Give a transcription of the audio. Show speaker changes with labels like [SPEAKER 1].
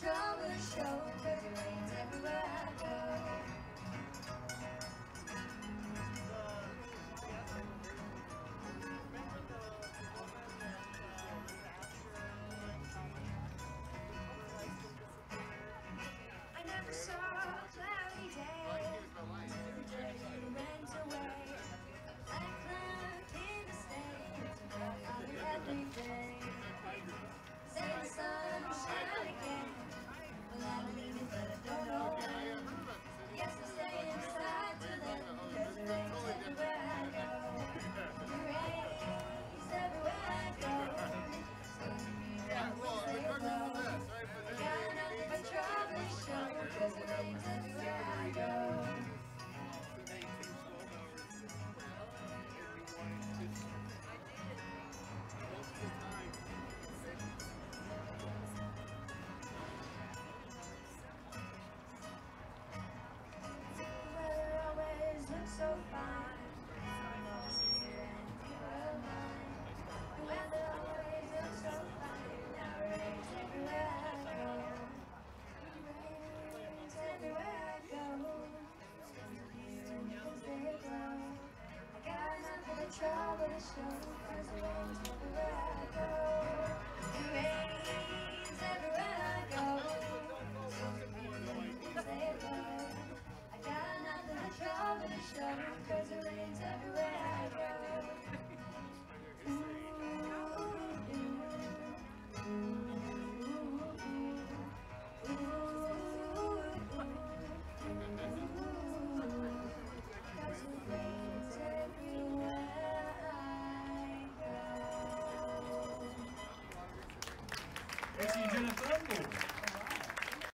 [SPEAKER 1] trouble to Cause it rains everywhere. Cause it rains everywhere Sunday.